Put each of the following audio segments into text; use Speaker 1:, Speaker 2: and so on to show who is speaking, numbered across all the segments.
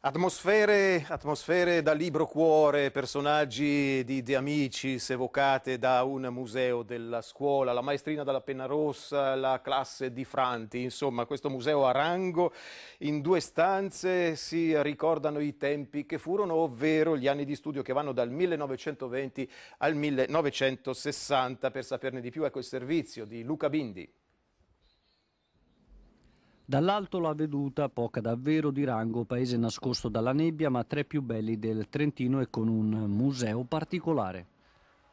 Speaker 1: Atmosfere, atmosfere da libro cuore, personaggi di De Amicis evocate da un museo della scuola, la maestrina della penna rossa, la classe di Franti, insomma questo museo a rango in due stanze si ricordano i tempi che furono, ovvero gli anni di studio che vanno dal 1920 al 1960. Per saperne di più ecco il servizio di Luca Bindi.
Speaker 2: Dall'alto la veduta, poca davvero di rango, paese nascosto dalla nebbia, ma tre più belli del Trentino e con un museo particolare.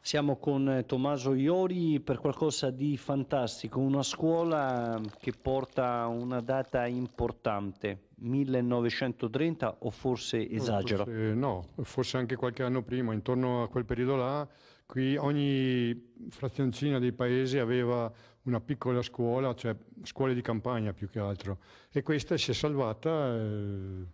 Speaker 2: Siamo con Tommaso Iori per qualcosa di fantastico, una scuola che porta una data importante, 1930 o forse esagero?
Speaker 3: Forse, no, forse anche qualche anno prima, intorno a quel periodo là, qui ogni frazioncina dei paesi aveva una piccola scuola, cioè scuole di campagna più che altro, e questa si è salvata, eh,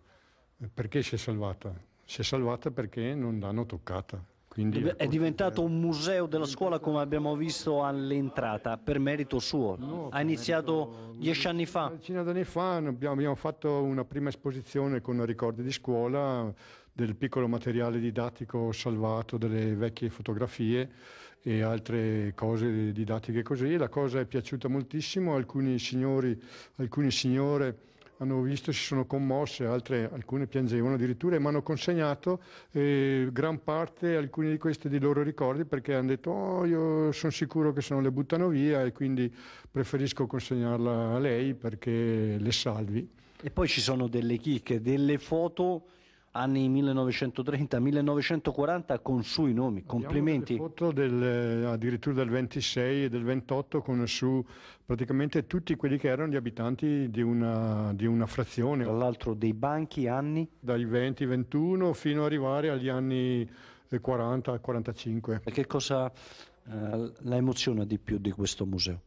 Speaker 3: perché si è salvata? Si è salvata perché non l'hanno toccata.
Speaker 2: Quindi è diventato un museo della scuola come abbiamo visto all'entrata, per merito suo. No, ha iniziato dieci anni fa.
Speaker 3: Decina d'anni fa abbiamo, abbiamo, fatto una prima esposizione con ricordi di scuola del piccolo materiale didattico salvato, delle vecchie fotografie e altre cose didattiche così. La cosa è piaciuta moltissimo, alcuni signori, alcune signore hanno visto, si sono commosse, altre, alcune piangevano addirittura e mi hanno consegnato eh, gran parte, alcuni di questi di loro ricordi perché hanno detto oh, io sono sicuro che se non le buttano via e quindi preferisco consegnarla a lei perché le salvi.
Speaker 2: E poi ci sono delle chicche, delle foto anni 1930-1940 con sui nomi, complimenti.
Speaker 3: Abbiamo foto del, addirittura del 26 e del 28 con su praticamente tutti quelli che erano gli abitanti di una, di una frazione.
Speaker 2: Tra l'altro dei banchi anni?
Speaker 3: Dai 20-21 fino ad arrivare agli anni 40-45.
Speaker 2: E che cosa eh, la emoziona di più di questo museo?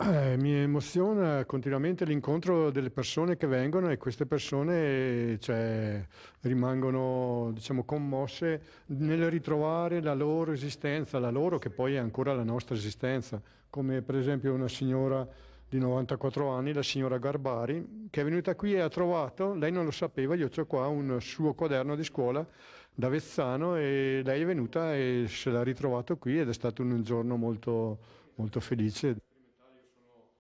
Speaker 3: Eh, mi emoziona continuamente l'incontro delle persone che vengono e queste persone cioè, rimangono diciamo, commosse nel ritrovare la loro esistenza, la loro che poi è ancora la nostra esistenza, come per esempio una signora di 94 anni, la signora Garbari, che è venuta qui e ha trovato, lei non lo sapeva, io ho qua un suo quaderno di scuola da Vezzano e lei è venuta e se l'ha ritrovato qui ed è stato un giorno molto, molto felice.